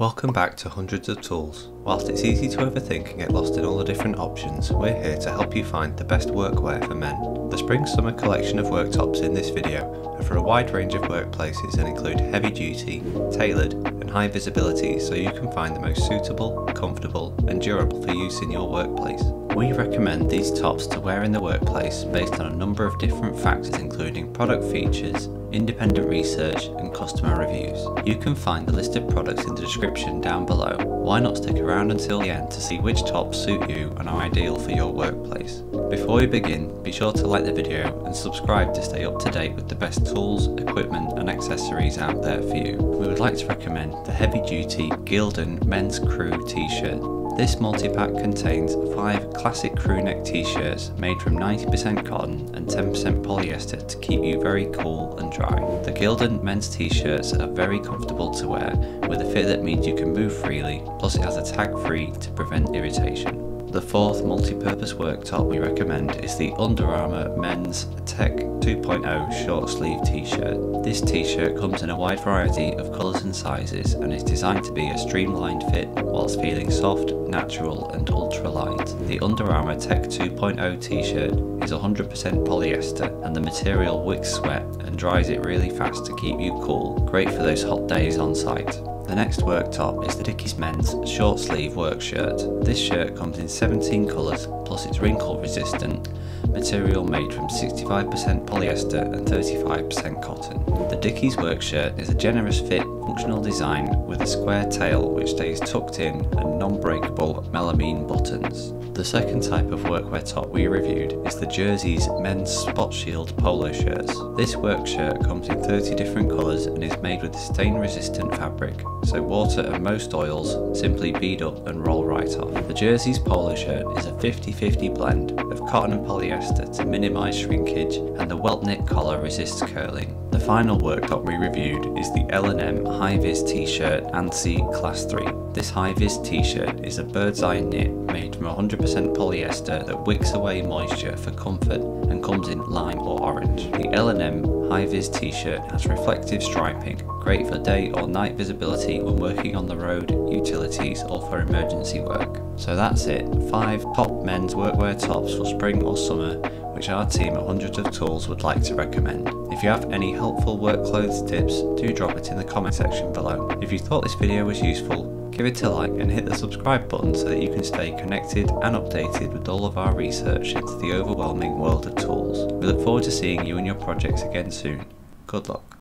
Welcome back to Hundreds of Tools. Whilst it's easy to overthink and get lost in all the different options, we're here to help you find the best workwear for men. The Spring Summer collection of worktops in this video are for a wide range of workplaces and include heavy duty, tailored and high visibility so you can find the most suitable, comfortable and durable for use in your workplace. We recommend these tops to wear in the workplace based on a number of different factors including product features, independent research and customer reviews. You can find the list of products in the description down below. Why not stick around until the end to see which tops suit you and are ideal for your workplace. Before we begin, be sure to like the video and subscribe to stay up to date with the best tools, equipment and accessories out there for you. We would like to recommend the heavy duty Gildan men's crew t-shirt this multi-pack contains 5 classic crew neck t-shirts made from 90% cotton and 10% polyester to keep you very cool and dry. The Gildan men's t-shirts are very comfortable to wear with a fit that means you can move freely, plus it has a tag free to prevent irritation. The fourth multi-purpose worktop we recommend is the Under Armour Men's Tech 2.0 short sleeve t-shirt. This t-shirt comes in a wide variety of colours and sizes and is designed to be a streamlined fit whilst feeling soft, natural and ultra light. The Under Armour Tech 2.0 t-shirt is 100% polyester and the material wicks sweat and dries it really fast to keep you cool, great for those hot days on site. The next work top is the Dickies Men's short sleeve work shirt. This shirt comes in 17 colours plus it's wrinkle resistant, material made from 65% polyester and 35% cotton. The Dickies work shirt is a generous fit, functional design with a square tail which stays tucked in and non-breakable melamine buttons. The second type of workwear top we reviewed is the Jerzees men's Spot Shield polo shirts. This work shirt comes in 30 different colours and is made with stain resistant fabric, so water and most oils simply bead up and roll right off. The Jerzees polo shirt is a 50-50 blend of cotton and polyester to minimise shrinkage and the welt knit collar resists curling. The final work top we reviewed is the L&M High Vis t-shirt ANSI Class 3. This high vis t-shirt is a bird's eye knit made from 100% polyester that wicks away moisture for comfort and comes in lime or orange. The L&M high vis t-shirt has reflective striping, great for day or night visibility when working on the road, utilities or for emergency work. So that's it, 5 top men's workwear tops for spring or summer which our team at Hundreds of Tools would like to recommend. If you have any helpful work clothes tips, do drop it in the comment section below. If you thought this video was useful, give it a like and hit the subscribe button so that you can stay connected and updated with all of our research into the overwhelming world of tools. We look forward to seeing you and your projects again soon. Good luck.